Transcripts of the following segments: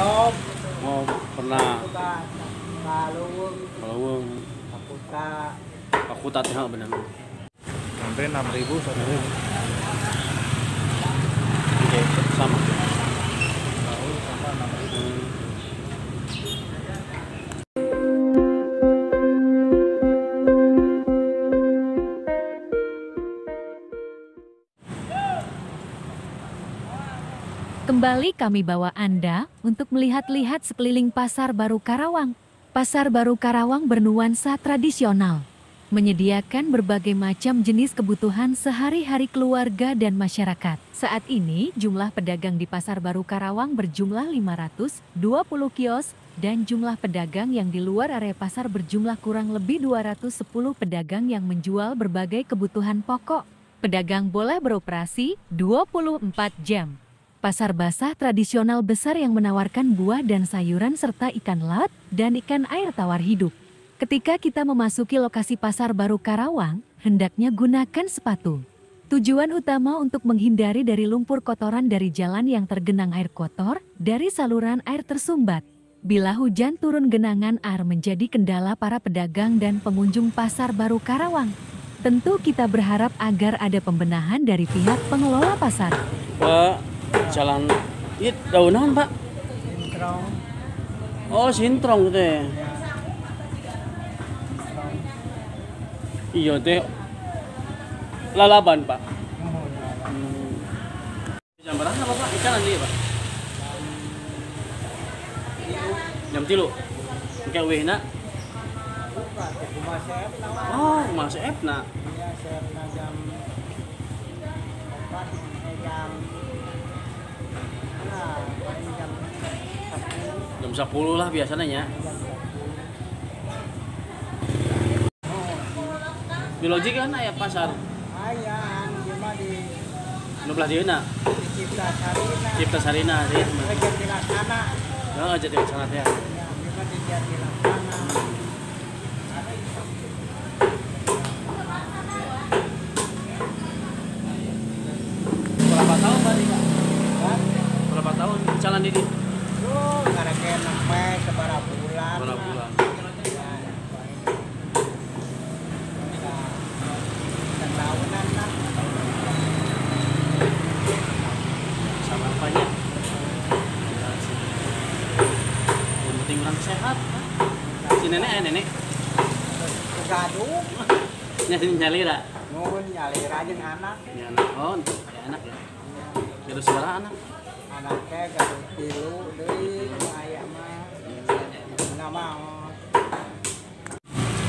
Oh, pernah. kalung, Kalau aku tak aku tadi ha benar. Sampai 6000 satu. Kembali kami bawa Anda untuk melihat-lihat sekeliling Pasar Baru Karawang. Pasar Baru Karawang bernuansa tradisional, menyediakan berbagai macam jenis kebutuhan sehari-hari keluarga dan masyarakat. Saat ini, jumlah pedagang di Pasar Baru Karawang berjumlah 520 kios dan jumlah pedagang yang di luar area pasar berjumlah kurang lebih 210 pedagang yang menjual berbagai kebutuhan pokok. Pedagang boleh beroperasi 24 jam. Pasar basah tradisional besar yang menawarkan buah dan sayuran serta ikan laut dan ikan air tawar hidup. Ketika kita memasuki lokasi pasar baru Karawang, hendaknya gunakan sepatu. Tujuan utama untuk menghindari dari lumpur kotoran dari jalan yang tergenang air kotor dari saluran air tersumbat. Bila hujan turun genangan air menjadi kendala para pedagang dan pengunjung pasar baru Karawang. Tentu kita berharap agar ada pembenahan dari pihak pengelola pasar. Pak, jalan itu daunan, Pak. sintrong, Oh, sintrong teh. Iya teh. Lalaban, Pak. Hmm. Jam berapa, Pak? Ikan nanti, Pak. Jam tilu. Kayak weh nak. buka tuku masep nama, Oh, masih F nak. ya jam jam jam satu, Jam 10 lah biasanya ya. Di logik kan aya pasar. ayah, cuma di di Cipta Sarina, Cipta Sarina sih. laksana, Oh, jadi ya, cuma di Laksana. Berapa tahun tadi, Pak? Kan? Berapa tahun jalan di Duh, karena kayak nempe seberapa bulan. Berapa lah. bulan? Ya, bisa setahunan lah. Sama apanya? Orang sehat. Si nenek eh nenek. Kegaduh, Nyali nyali dah. nuhun nyalir aja anak. Ya anak. Oh, untuk ya anak ya. Terus seberapa anak? Anaknya gaduh tilu, deui ayah mah. Nggak mau.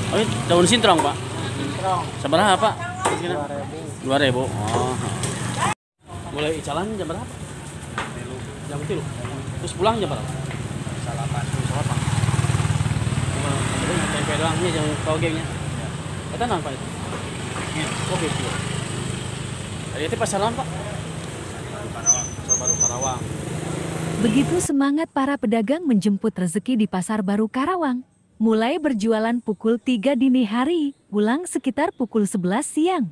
Oh, daun sintrong, Pak. Sintrong, Seberapa, Pak? dua ribu. Dua ribu. Oh. Mulai jalan jam berapa? Jam tilu. Terus pulang jam berapa? Salapan. Salapan. Cuma tempe doang ini yang togengnya. Kata nang Pak itu? Oh gitu. Tadi itu pasar apa? Karawang. Pasar baru Karawang. Begitu semangat para pedagang menjemput rezeki di Pasar Baru Karawang. Mulai berjualan pukul 3 dini hari, pulang sekitar pukul 11 siang.